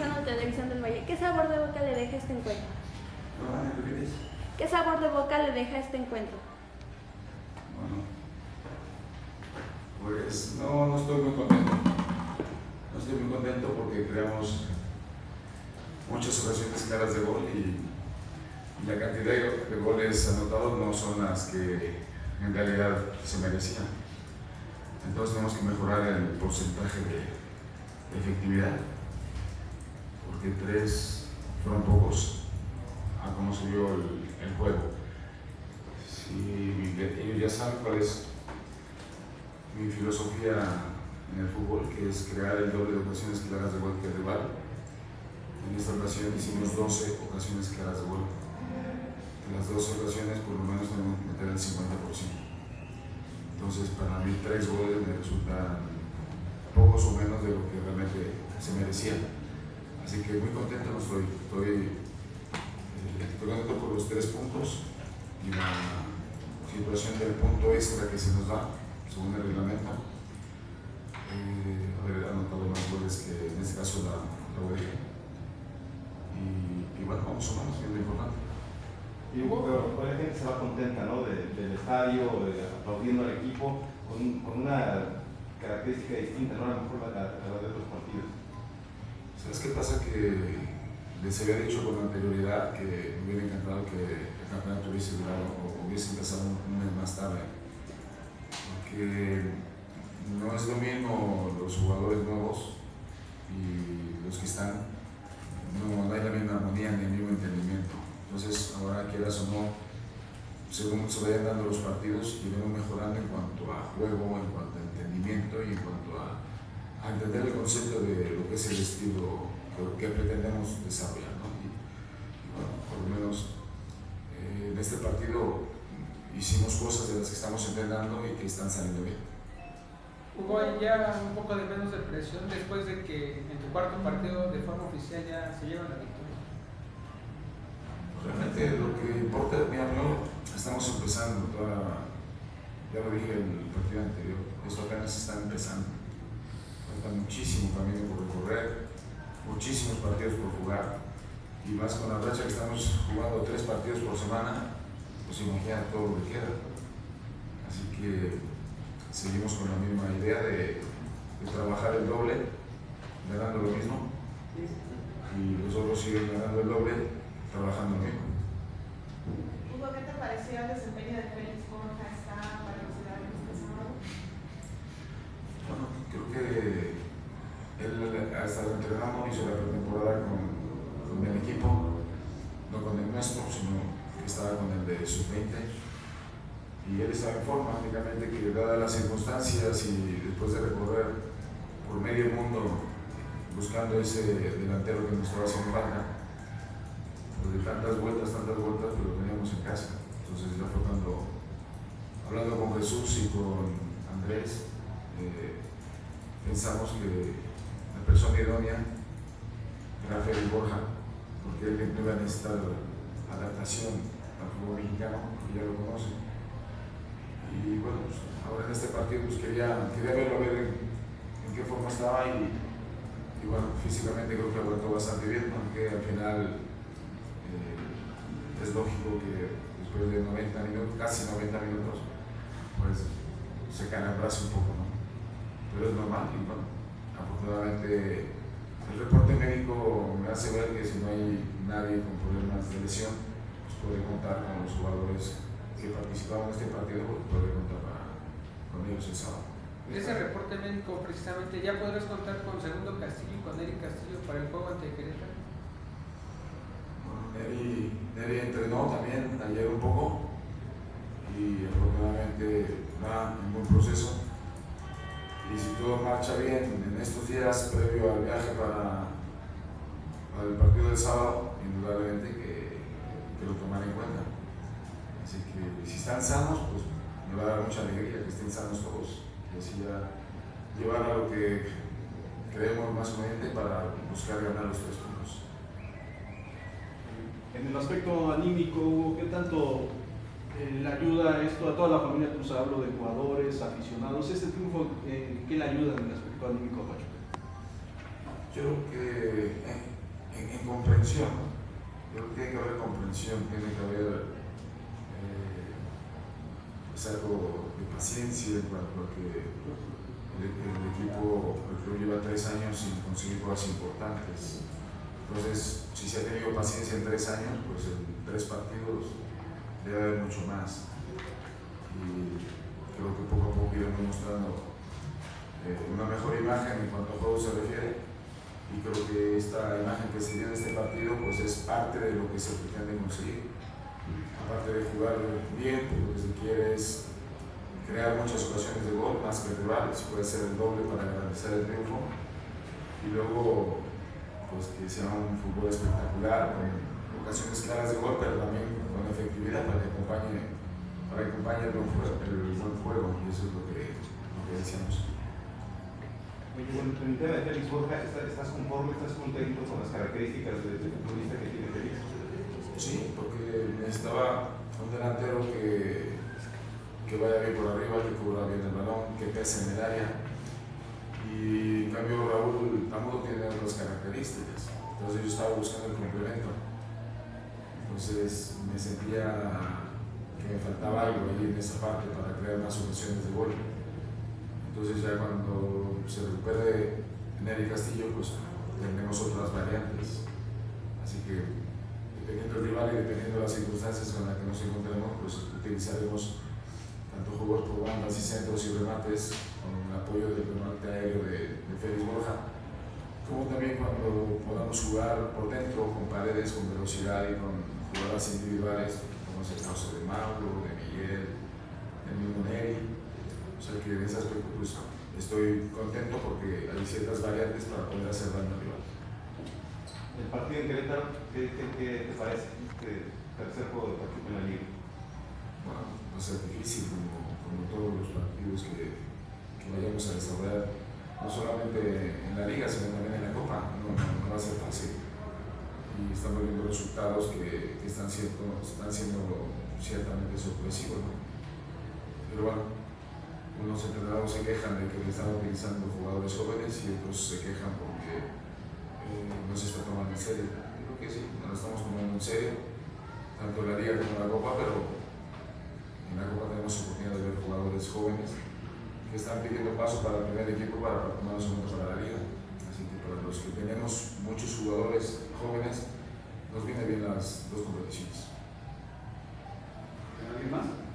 De Televisión del Valle. ¿Qué sabor de boca le deja este encuentro? No, ¿qué quieres? ¿Qué sabor de boca le deja este encuentro? Bueno, pues no, no estoy muy contento. No estoy muy contento porque creamos muchas ocasiones claras de gol y la cantidad de goles anotados no son las que en realidad se merecían. Entonces tenemos que mejorar el porcentaje de, efectividad, porque tres fueron pocos a cómo se vio el, el juego. Si ellos ya saben cuál es mi filosofía en el fútbol, que es crear el doble de ocasiones claras de gol que el rival. En esta ocasión hicimos 12 ocasiones claras de gol las dos ocasiones por lo menos tenemos que meter el 50%. Entonces para mí tres goles me resultan pocos o menos de lo que realmente se merecía. Así que muy contento no estoy. Estoy, eh, estoy contento por los tres puntos y la situación del punto extra que se nos da según el reglamento. Eh, haber anotado más goles que en este caso la, la Y, y, bueno, vamos más, es lo importante. Y pero, la gente se va contenta ¿no? del estadio, de, aplaudiendo al equipo, con, una característica distinta, ¿no? a lo mejor la de otros partidos. ¿Sabes qué pasa? Que les había dicho con anterioridad que me hubiera encantado que el campeonato hubiese durado o hubiese empezado un mes más tarde. Porque no es lo mismo los jugadores nuevos y los que están, no, no hay la misma armonía ni el mismo entendimiento. Entonces, ahora quieras o no, según se vayan dando los partidos, iremos mejorando en cuanto a juego, en cuanto a entendimiento y en cuanto a, entender el concepto de lo que es el estilo que, pretendemos desarrollar. ¿no? Y, bueno, por lo menos eh, en este partido hicimos cosas de las que estamos entrenando y que están saliendo bien. Hubo ya un poco de menos de presión después de que en tu cuarto partido de forma oficial ya se llevan la victoria. Realmente lo que importa, mira, no, estamos empezando, toda, ya lo dije en el partido anterior, esto apenas está empezando. Muchísimo camino por recorrer, muchísimos partidos por jugar, y más con la racha que estamos jugando tres partidos por semana, pues imagina todo lo que queda. Así que seguimos con la misma idea de, trabajar el doble, ganando lo mismo, y los otros siguen ganando el doble trabajando bien. Hugo, ¿qué te pareció el desempeño de Félix Borja está para considerar este sábado? Bueno, creo que él hasta el entrenamos hizo la pretemporada con, con el equipo, no con el nuestro, sino que estaba con el de sub-20 y él estaba en forma, únicamente que dadas las circunstancias y después de recorrer por medio mundo buscando ese delantero que nos estaba haciendo falta, pues, de tantas vueltas, tantas vueltas, pero lo teníamos en casa. Entonces ya fue cuando, hablando con Jesús y con Andrés, eh, pensamos que persona idónea Félix Borja, porque él no iba a necesitar adaptación al fútbol mexicano, porque ya lo conoce. Y bueno, pues, ahora en este partido pues, quería, quería verlo, ver en, en qué forma estaba y, y, bueno, físicamente creo que vuelto bastante bien, aunque al final es lógico que después de 90 minutos, casi 90 minutos, pues se cae el brazo un poco, ¿no? Pero es normal y bueno, afortunadamente el reporte médico me hace ver que si no hay nadie con problemas de lesión, pues puede contar con los jugadores que participaron en este partido, pues puede contar con ellos el sábado. Ese reporte médico precisamente, ¿ya podrás contar con Segundo Castillo y con Eric Castillo para el juego ante Querétaro? Neri, entrenó también ayer un poco y afortunadamente va en buen proceso. Y si todo marcha bien en estos días previo al viaje para, el partido del sábado, indudablemente que, lo tomaré en cuenta. Así que si están sanos, pues me va a dar mucha alegría que estén sanos todos y así ya llevar a lo que creemos más conveniente para buscar ganar los tres puntos. En el aspecto anímico, ¿qué tanto eh, le ayuda esto a toda la familia Cruz? Hablo de jugadores, aficionados. ¿Este triunfo eh, le ayuda en el aspecto anímico Pachuca? Yo creo que eh, comprensión. Yo creo que tiene que haber comprensión, tiene que haber eh, algo de paciencia en el, el equipo, el club lleva tres años sin conseguir cosas importantes. Entonces, si se ha tenido paciencia en tres años, pues en tres partidos debe haber mucho más. Y creo que poco a poco iremos mostrando una mejor imagen en cuanto a juego se refiere. Y creo que esta imagen que se dio en este partido pues es parte de lo que se pretende conseguir. Aparte de jugar bien, pues lo que se quiere es crear muchas ocasiones de gol, más que el rival, si puede ser el doble para garantizar el triunfo. Y luego, pues que sea un fútbol espectacular, con ocasiones claras de gol, pero también con efectividad para que acompañe, para que acompañe el, buen juego, el buen juego. Y eso es lo que, Borja, ¿estás, conforme, estás contento con las características de futbolista que tiene Félix? Sí, porque necesitaba un delantero que, que vaya bien por arriba, que cubra bien el balón, que pese en el área. Y en cambio Raúl Tamudo tiene otras características. Entonces yo estaba buscando el complemento. Entonces me sentía que me faltaba algo ahí en esa parte para crear más ocasiones de gol. Entonces ya cuando se recupere Nery Castillo, pues tendremos otras variantes. Así que dependiendo del rival y dependiendo de las circunstancias con las que nos encontremos, pues utilizaremos tanto juegos por bandas y centros y remates con el apoyo del remate aéreo de, de Félix Borja, como también cuando podamos jugar por dentro con paredes, con velocidad y con jugadas individuales, como es el caso de Mauro, de Miguel, del mismo Neri. Que en ese aspecto pues, estoy contento porque hay ciertas variantes para poder hacer daño al rival. El partido en Querétaro, ¿qué, qué, qué te parece? Este tercer juego de Pachuca en la liga. Bueno, va a ser difícil como, como todos los partidos que, que vayamos a desarrollar, no solamente en la liga, sino también en la Copa. No, no, no va a ser fácil. Y estamos viendo resultados que, que están, siendo, están siendo ciertamente sorpresivos. ¿no? Pero bueno, unos entrenadores se quejan de que están utilizando jugadores jóvenes y otros se quejan porque eh, no se está tomando en serio. Creo que sí, no lo estamos tomando en serio, tanto la liga como la Copa, pero en la Copa tenemos oportunidad de ver jugadores jóvenes que están pidiendo paso para el primer equipo para tomar los segundos para la liga. Así que para los que tenemos muchos jugadores jóvenes, nos vienen bien las dos competiciones. ¿Alguien más?